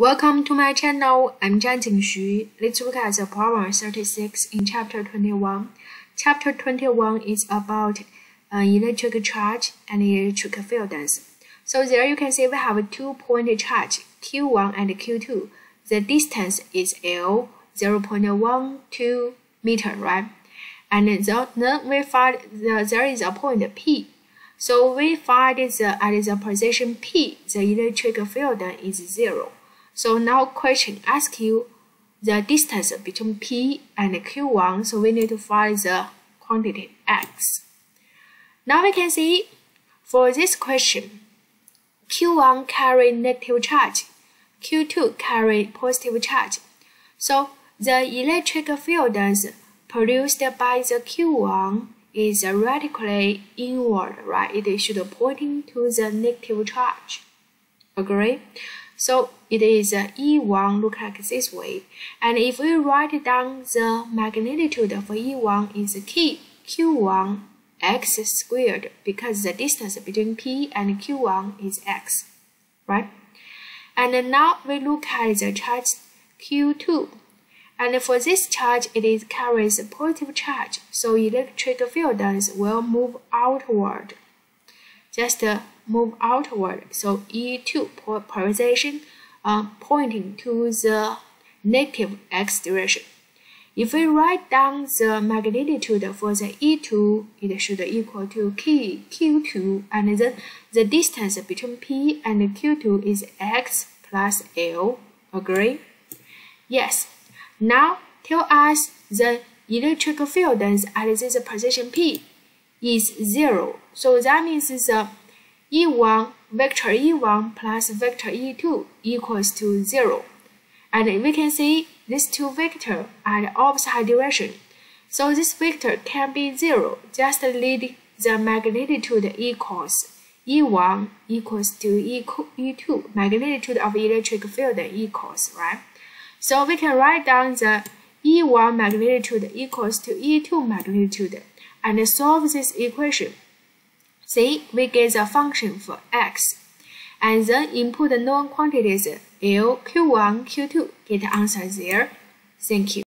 Welcome to my channel. I'm Zhangjin Xu. Let's look at the problem 36 in chapter 21. Chapter 21 is about uh, electric charge and electric field So there you can see we have a two-point charge, Q1 and Q2. The distance is L, 0.12 meter, right? And then we find the, there is a point P. So we find the, at the position P, the electric field is zero. So now question ask you the distance between P and Q1. So we need to find the quantity X. Now we can see for this question, Q1 carry negative charge, Q2 carry positive charge. So the electric field produced by the Q1 is radically inward, right? It should pointing to the negative charge. Agree? So it is uh, E1 look like this way. And if we write down the magnitude for E1 is key Q1 x squared because the distance between P and Q1 is x, right? And now we look at the charge Q2. And for this charge, it is carries a positive charge, so electric field lines will move outward. Just uh, move outward. So E2 polarization uh, pointing to the negative x direction. If we write down the magnitude for the E2, it should equal to K, Q2, and then the distance between P and Q2 is x plus L. Agree? Yes. Now tell us the electric field at this position P is zero. So that means the E1 vector E1 plus vector E2 equals to 0. And we can see these two vectors are the opposite direction. So this vector can be 0, just lead the magnitude equals E1 equals to E2, magnitude of electric field equals, right? So we can write down the E1 magnitude equals to E2 magnitude and solve this equation. See, we get the function for x, and then input known quantities L, Q1, Q2, get answer there. Thank you.